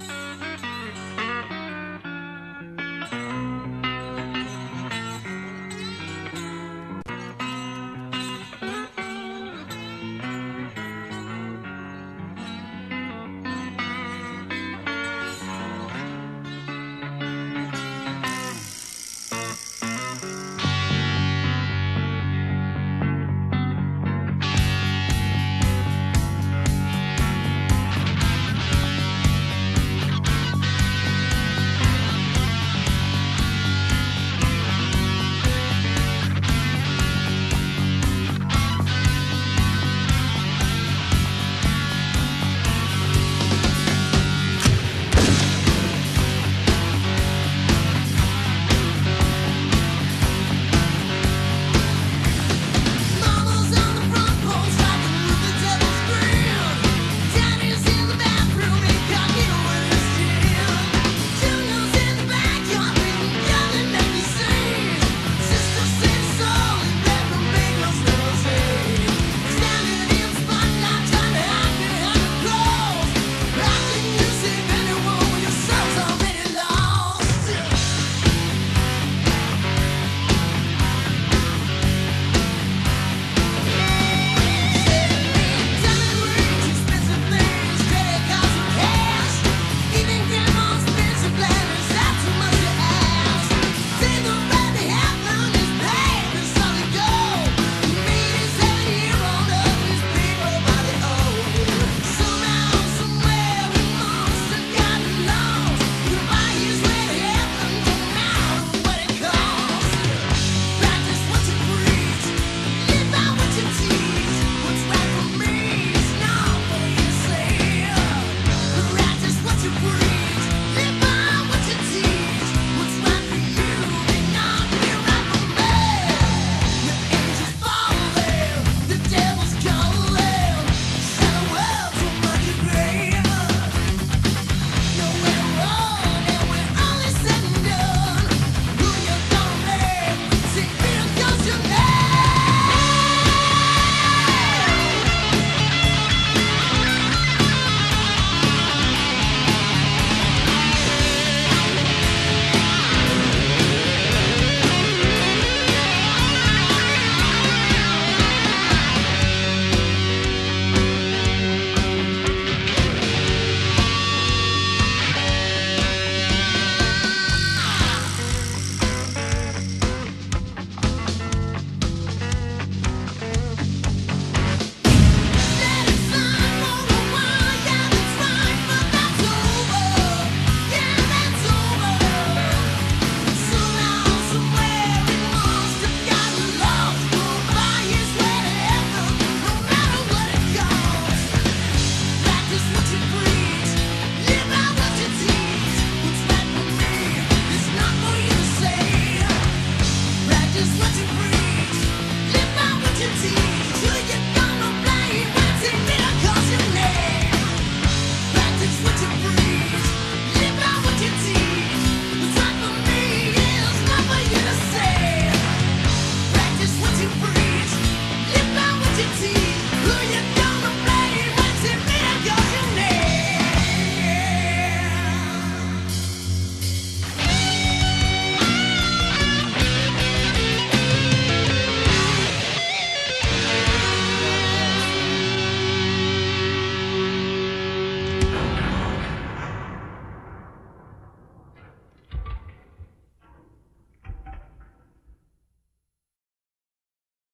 Música